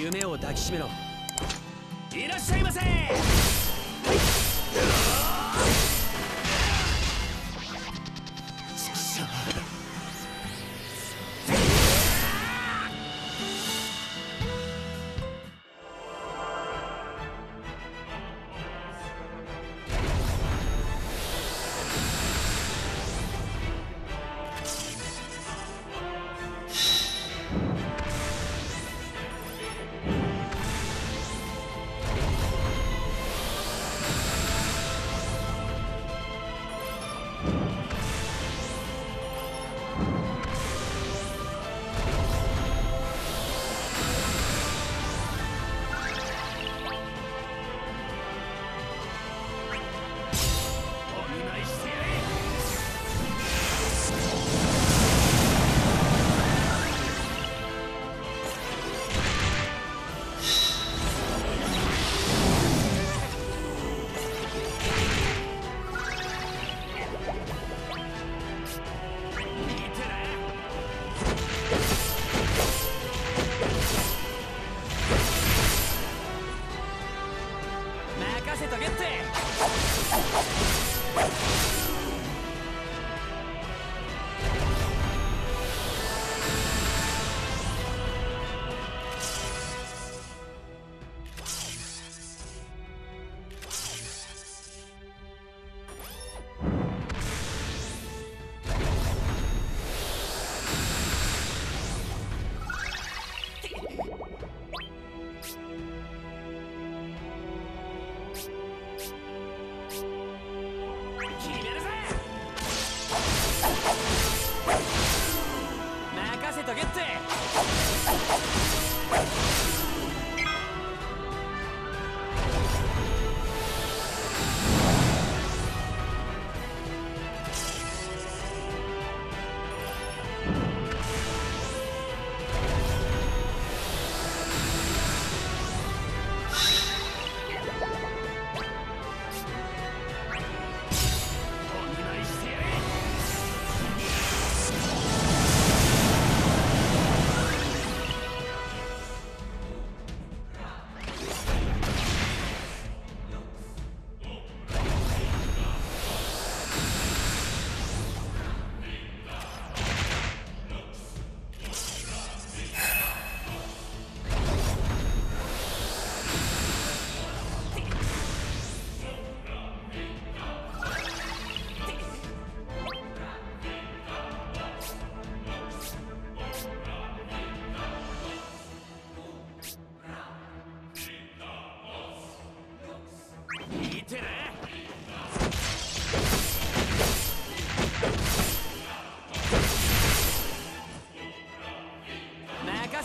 夢を抱きしめろ。いらっしゃいませ。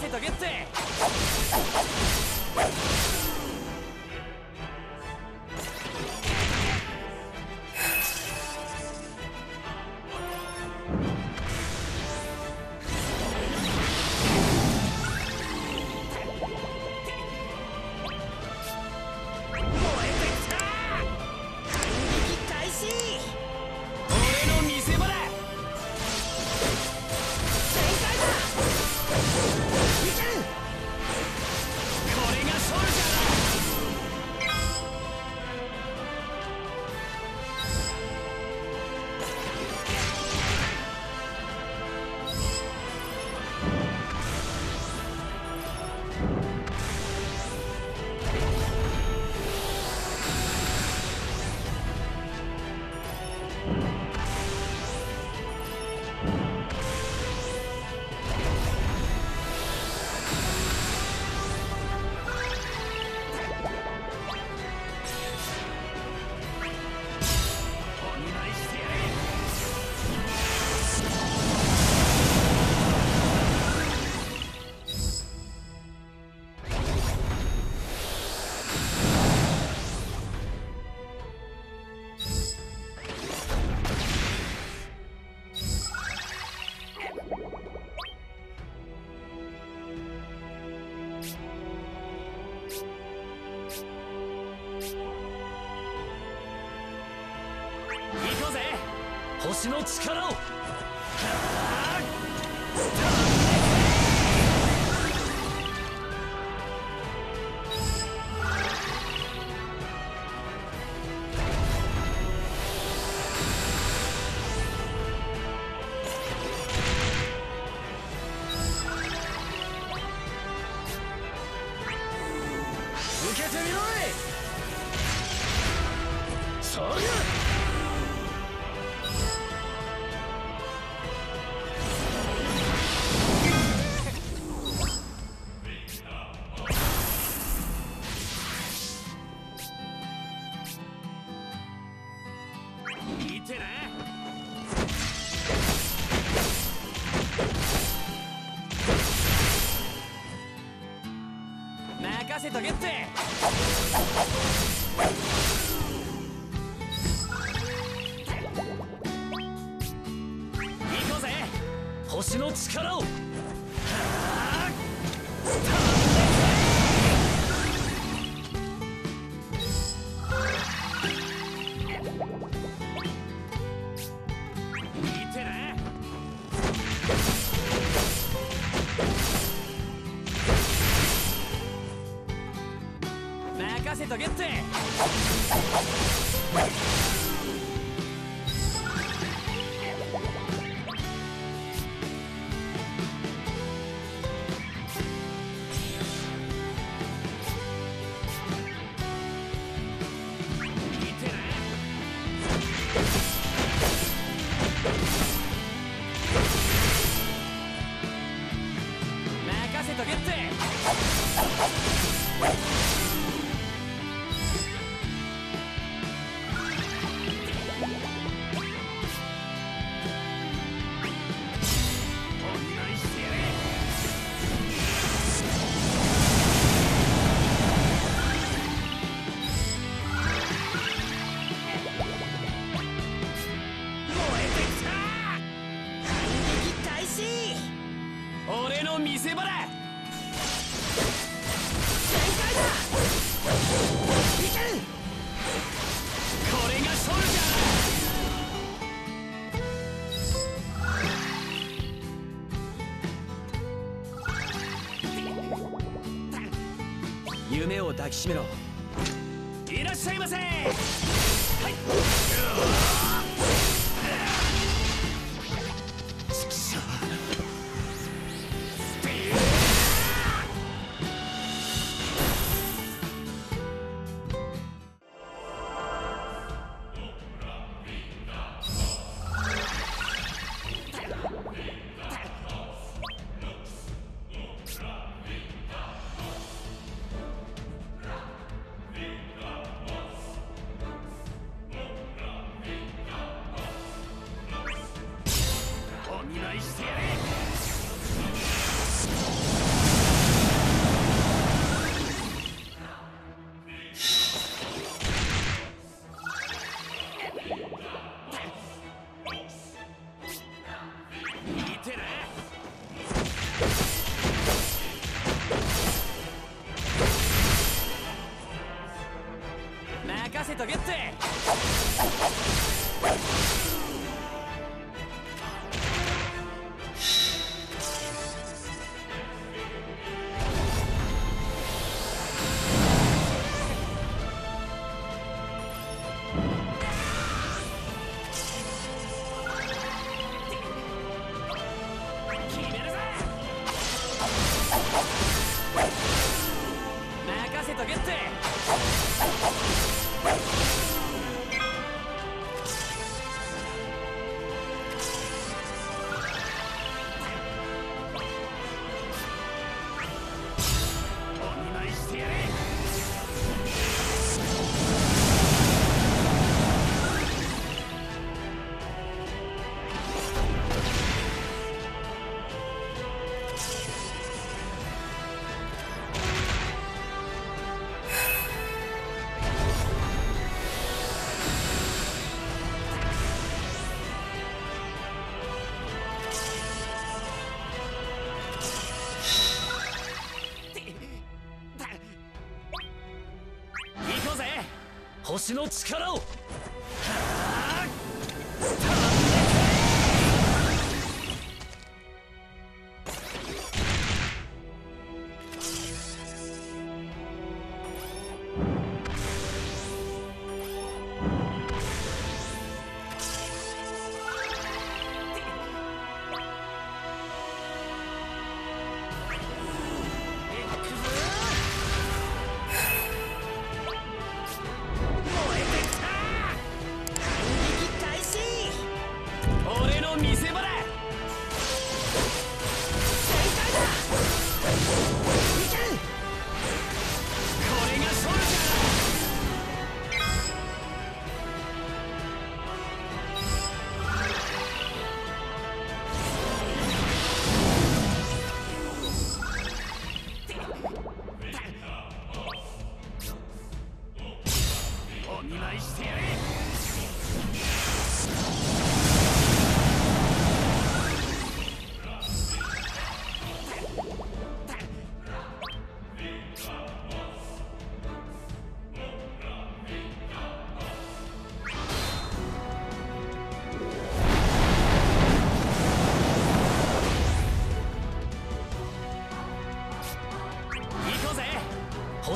せとけって星の力を。受けてみろい。そりゃ任せとけって。星の力を。せとけって夢を抱きしめろ。いらっしゃいませ。はい。私の力を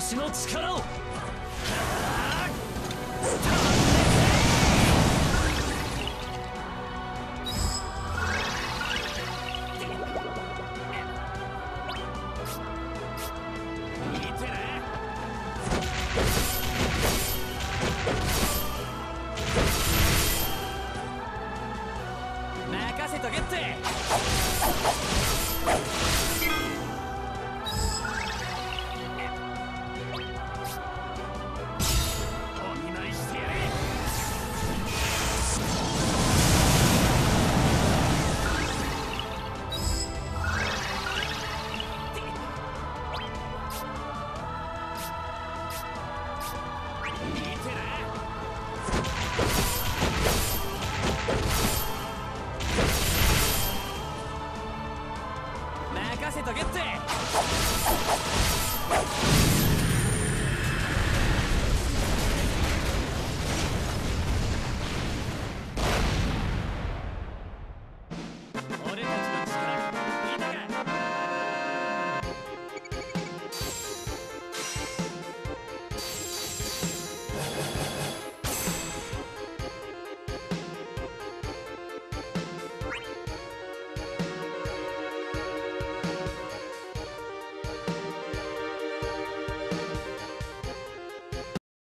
星の力を。任せとけって。